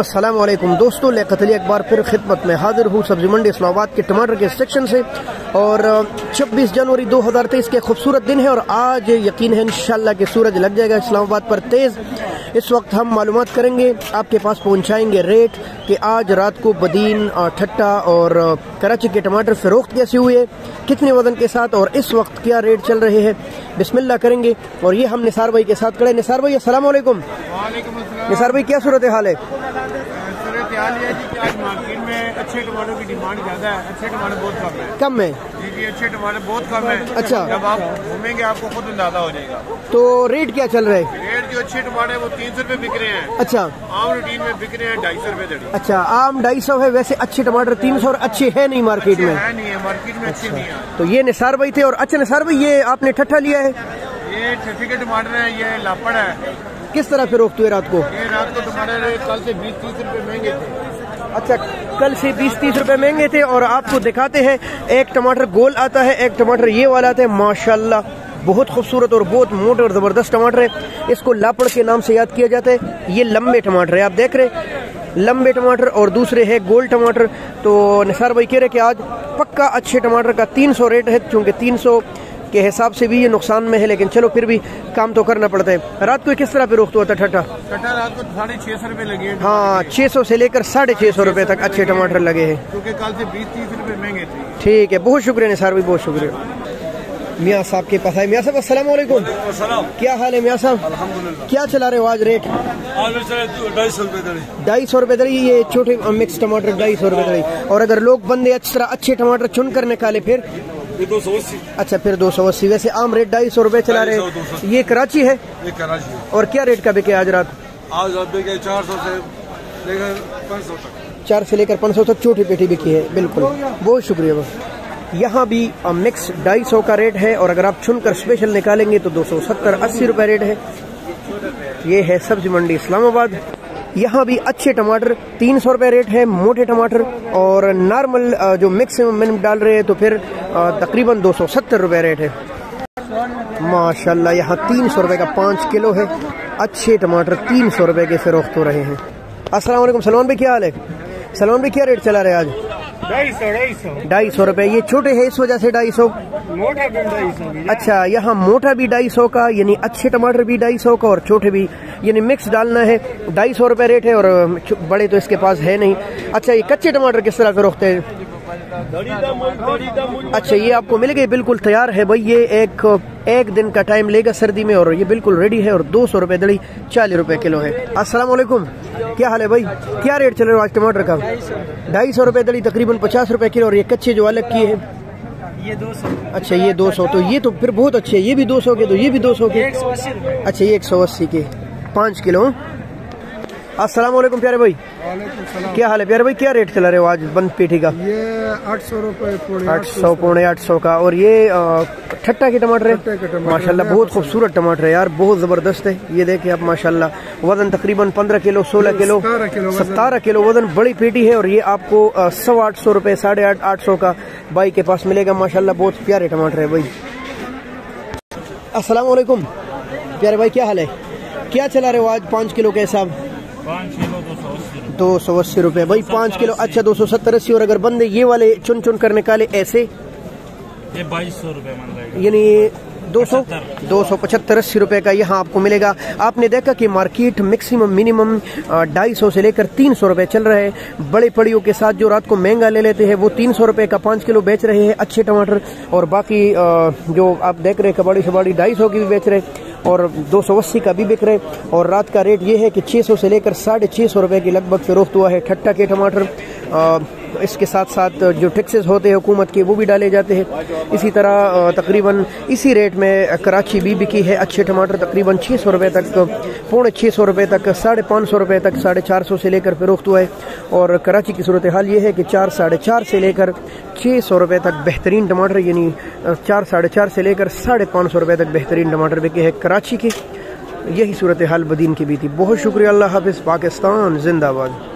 अस्सलाम वालेकुम दोस्तों लेकतली एक बार फिर खिदमत में हाजिर हूँ। सब्ज़ी मंडी इस्लामाबाद के टमाटर के सेक्शन से। और 26 जनवरी 2023 के खूबसूरत दिन है और आज यकीन है इंशाल्लाह कि सूरज लग जाएगा इस्लामाबाद पर तेज़। इस वक्त हम मालूम करेंगे, आपके पास पहुँचाएँगे रेट कि आज रात को बदीन ठट्टा और कराची के टमाटर फरोख्त कैसे हुए, कितने वज़न के साथ और इस वक्त क्या रेट चल रहे हैं। बिस्मिल्लाह करेंगे। और ये हम निसार भाई के साथ खड़े। निसार भाई वालेकुम निसार भाई क्या सूरत हाल है? सूरत हाल है कि आज मार्केट में अच्छे टमाटरों की डिमांड ज़्यादा है अच्छे टमाटर बहुत कम है। कम है? जी जी अच्छे टमाटर बहुत कम है। अच्छा। जब आप घूमेंगे आपको खुद अंदाज़ा हो जाएगा। तो रेट क्या चल रहा है? रेट जो अच्छे टमाटर है वो तीन सौ रूपए बिक रहे हैं। अच्छा। आम रूटीन में बिक रहे हैं ढाई सौ रूपए दड़ी अच्छा आम ढाई सौ है वैसे अच्छे टमाटर तीन सौ और अच्छे है नहीं मार्केट में। है नहीं है मार्केट में अच्छे नहीं है। तो ये निसार भाई थे और अच्छा निसार भाई ये आपने ठट्ठा लिया है? ये के टमाटर है ये लापड़ है। किस तरह फिरोख्त हुए रात को? ये रात को टमाटर कल से बीस तीस रूपए महँगे थे। अच्छा कल से बीस तीस रुपए महँगे थे और आपको दिखाते हैं एक टमाटर गोल आता है एक टमाटर ये वाला आता है माशाल्लाह बहुत खूबसूरत और बहुत मोटे और ज़बरदस्त टमाटर है। इसको लापड़ के नाम से याद किया जाता है ये लंबे टमाटर है आप देख रहे लंबे टमाटर और दूसरे है गोल टमाटर। तो निसार भाई कह रहे कि आज पक्का अच्छे टमाटर का 300 रेट है क्योंकि 300 के हिसाब से भी ये नुकसान में है लेकिन चलो फिर भी काम तो करना पड़ता है। रात को किस तरह पे रोकता रात को साढ़े छह सौ रूपए लगे हैं। हाँ 600 से लेकर साढ़े छह सौ रुपए तक अच्छे टमाटर लगे हैं। क्योंकि कल से बीस तीस रूपए महँगे थे। ठीक है बहुत शुक्रिया निसार भाई बहुत शुक्रिया। मियाँ साहब के पास है मियाँ साहब अस्सलाम वालेकुम। क्या हाल है मियाँ साहब? क्या चला रहे हो आज रेट? ढाई सौ रुपए दड़ी ढाई सौ रुपए दरी ये छोटे मिक्स टमाटर ढाई सौ रुपए दरी। और अगर लोग बंदे अच्छी तरह अच्छे टमाटर चुन कर निकाले फिर ये दो सौ अस्सी। अच्छा फिर दो सौ अस्सी। वैसे आम रेट ढाई सौ रुपए चला रहे ये कराची है? ये कराची है। और क्या रेट का बिके आज रात? आज आप देखे चार सौ से लेकर पाँच सौ तक। चार से लेकर पाँच सौ तक छोटी पेटी बिकी है बिल्कुल। बहुत शुक्रिया। बस यहाँ भी मिक्स ढाई सौ का रेट है और अगर आप चुनकर स्पेशल निकालेंगे तो दो सौ सत्तर अस्सी रुपए रेट है। ये है सब्ज़ी मंडी इस्लामाबाद। यहाँ भी अच्छे टमाटर, तीन सौ रुपये रेट है, मोटे टमाटर और नॉर्मल जो मिक्स में डाल रहे हैं तो फिर तकरीबन दो सौ सत्तर रुपये रेट है। माशाल्लाह, यहाँ तीन सौ रुपये का पाँच किलो है। अच्छे टमाटर तीन सौ रुपये के फरोख्त हो रहे हैं। अस्सलाम सलमान भाई, क्या हाल है? सलमान भाई, क्या रेट चला रहे आज? ढाई सौ ढाई सौ। ढाई सौ रुपये ये छोटे है इस वजह से ढाई सौ? मोटा भी ढाई सौ अच्छा यहाँ मोटा भी ढाई सौ का यानी अच्छे टमाटर भी ढाई सौ का और छोटे भी यानी मिक्स डालना है। ढाई सौ रुपये रेट है और बड़े तो इसके पास है नहीं। अच्छा ये कच्चे टमाटर किस तरह से रोकते हैं? अच्छा ये आपको मिल गए बिल्कुल तैयार है भाई ये एक एक दिन का टाइम लेगा सर्दी में और ये बिल्कुल रेडी है और दो सौ रुपये दड़ी चालीस रुपए किलो है। अस्सलाम वालेकुम क्या हाल है भाई? क्या रेट चल रहा है आज टमाटर का? ढाई सौ रुपये दड़ी तकरीबन पचास रुपए किलो और ये कच्चे जो अलग किए हैं। ये दो सौ। अच्छा ये 200 तो ये तो फिर बहुत अच्छे है ये भी 200 के तो ये भी 200 के। एक सौ अस्सी अच्छा ये 180 के पाँच किलो। अस्सलाम वालेकुम प्यारे भाई। क्या हाल है प्यारे भाई? क्या रेट चला रहे हो आज बंद पेठी का? ये आठ सौ रूपए आठ सौ पौने आठ सौ का। और ये ठट्टा के टमाटर है? माशाल्लाह बहुत खूबसूरत टमाटर है यार बहुत ज़बरदस्त है। ये देखिए आप माशाल्लाह वज़न तकरीबन पंद्रह किलो सोलह किलो 17 किलो वज़न। सतारह किलो वज़न बड़ी पेटी है। और ये आपको सवा आठ सौ रुपए साढ़े आठ आठ सौ का बाई के पास मिलेगा। माशाला बहुत प्यारे टमाटर है भाई। अस्सलाम वालेकुम प्यारे भाई क्या हाल है? क्या चला रहे हो आज? पाँच किलो के हिसाब। दो सौ अस्सी रुपए। भाई पाँच किलो अच्छा दो सौ सत्तर अस्सी। और अगर बंदे ये वाले चुन चुन कर निकाले ऐसे ये बाईस सौ रूपए यानी दो सौ दो सौ पचहत्तर अस्सी रुपए का यहाँ आपको मिलेगा। आपने देखा कि मार्केट मैक्सिमम मिनिमम ढाई सौ से लेकर तीन सौ रुपए चल रहे हैं। बड़े पड़ियों के साथ जो रात को महँगा ले लेते हैं वो तीन सौ रुपए का पाँच किलो बेच रहे हैं अच्छे टमाटर। और बाकी जो आप देख रहे हैं कबाड़ी शबाड़ी ढाई सौ की भी बेच रहे हैं। और दो सौ अस्सी का भी बिक रहे और रात का रेट ये है कि छः सौ से लेकर साढ़े छः सौ रुपये की लगभग फरोख्त हुआ है। ठट्टा के टमाटर इसके साथ साथ जो टैक्सेस होते हैं हुकूमत के, वो भी डाले जाते हैं। इसी तरह तकरीबन इसी रेट में कराची भी बिकी है अच्छे टमाटर, तकरीबन छः सौ रुपये तक, पौने छः सौ रुपये तक, साढ़े पाँच सौ रुपये तक, साढ़े चार सौ से लेकर फरोख्त हुआ है। और कराची की सूरत हाल ये है कि चार, साढ़े चार से लेकर छः सौ रुपये तक बेहतरीन टमाटर, यानी चार, साढ़े चार से लेकर साढ़े पाँच सौ रुपये तक बेहतरीन टमाटर बिके हैं कराची के। यही सूरत हाल बदीन की भी थी बहुत शुक्रिया, अल्लाह हाफिज़, पाकिस्तान, जिंदाबाद।